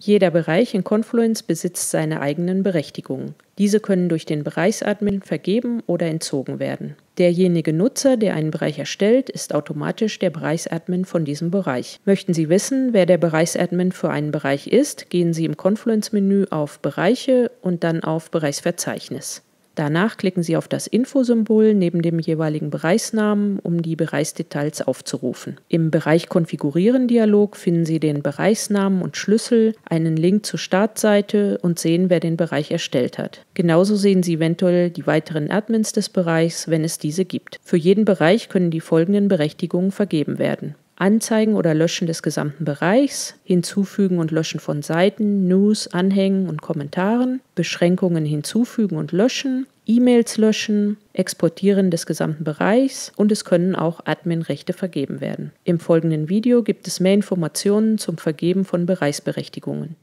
Jeder Bereich in Confluence besitzt seine eigenen Berechtigungen. Diese können durch den Bereichsadmin vergeben oder entzogen werden. Derjenige Nutzer, der einen Bereich erstellt, ist automatisch der Bereichsadmin von diesem Bereich. Möchten Sie wissen, wer der Bereichsadmin für einen Bereich ist, gehen Sie im Confluence-Menü auf Bereiche und dann auf Bereichsverzeichnis. Danach klicken Sie auf das Infosymbol neben dem jeweiligen Bereichsnamen, um die Bereichsdetails aufzurufen. Im Bereich Konfigurieren-Dialog finden Sie den Bereichsnamen und Schlüssel, einen Link zur Startseite und sehen, wer den Bereich erstellt hat. Genauso sehen Sie eventuell die weiteren Admins des Bereichs, wenn es diese gibt. Für jeden Bereich können die folgenden Berechtigungen vergeben werden. Anzeigen oder Löschen des gesamten Bereichs, Hinzufügen und Löschen von Seiten, News, Anhängen und Kommentaren, Beschränkungen hinzufügen und löschen, E-Mails löschen, Exportieren des gesamten Bereichs und es können auch Admin-Rechte vergeben werden. Im folgenden Video gibt es mehr Informationen zum Vergeben von Bereichsberechtigungen.